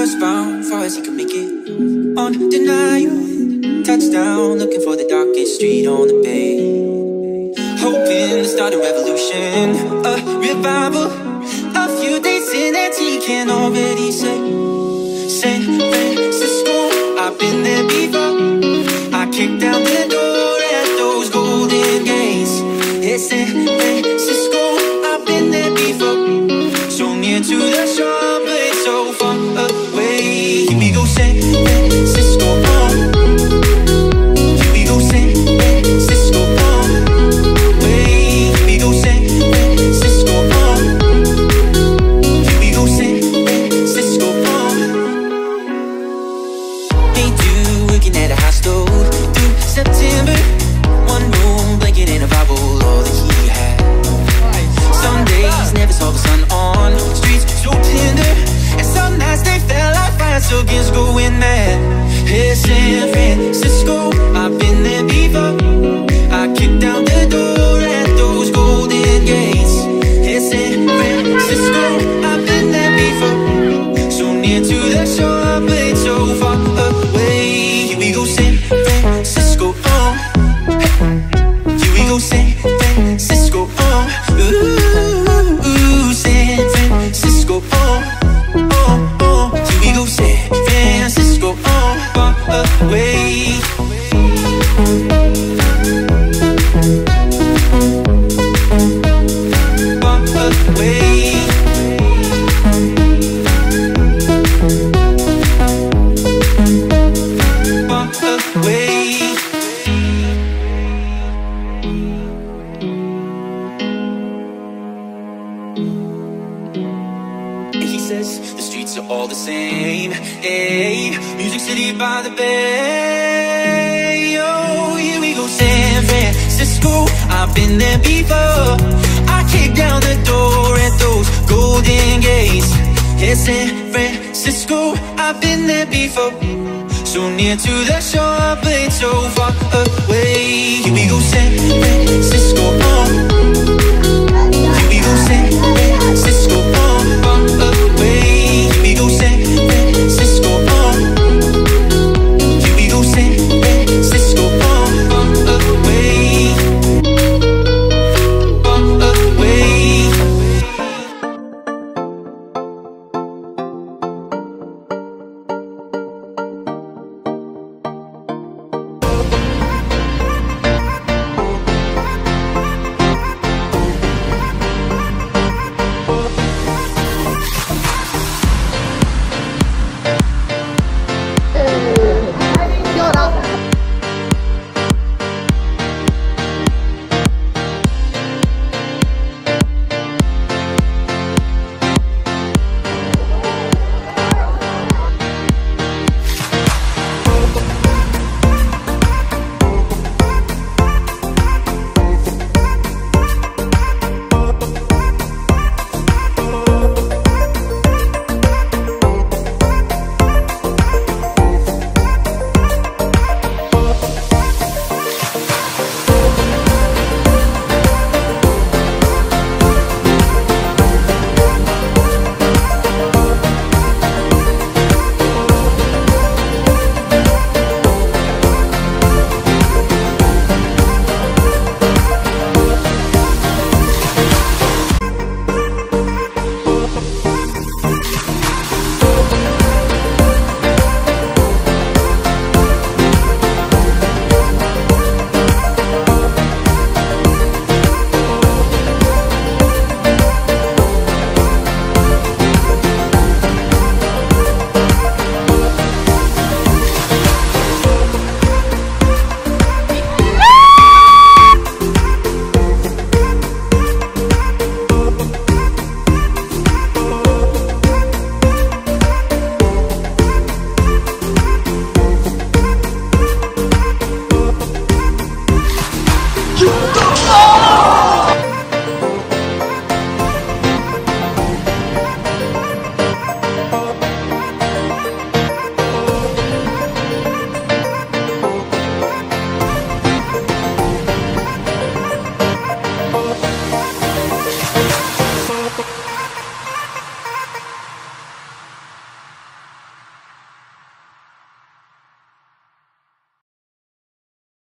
westbound, far as he can make it. On Undeniable. Touchdown, looking for the darkest street on the bay. Hoping to start a revolution, a revival. A few days in and he can already say, San you working at a hostel through September? One room, blanket and a Bible, all that he had. Some days never saw the sun on streets so tender, and some nights they felt like fire, so against going mad. Hey, San Francisco, And the streets are all the same. Hey, Music City by the bay. Oh, here we go, San Francisco. I've been there before. I kicked down the door at those golden gates. Yeah, San Francisco. I've been there before. So near to the shore, but so far away. Here we go, San Francisco. Oh,